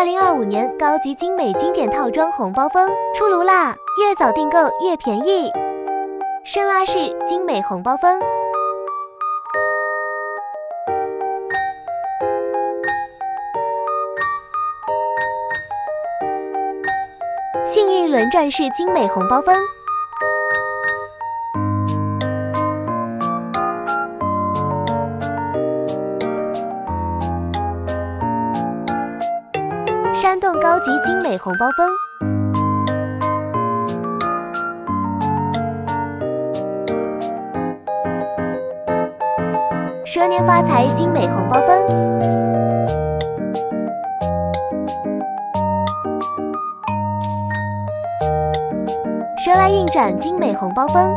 二零二五年高级精美经典套装红包风出炉啦！越早订购越便宜。深拉式精美红包风，幸运轮转式精美红包风，山洞高级精美红包风。蛇年发财精美红包风，蛇来运转精美红包风。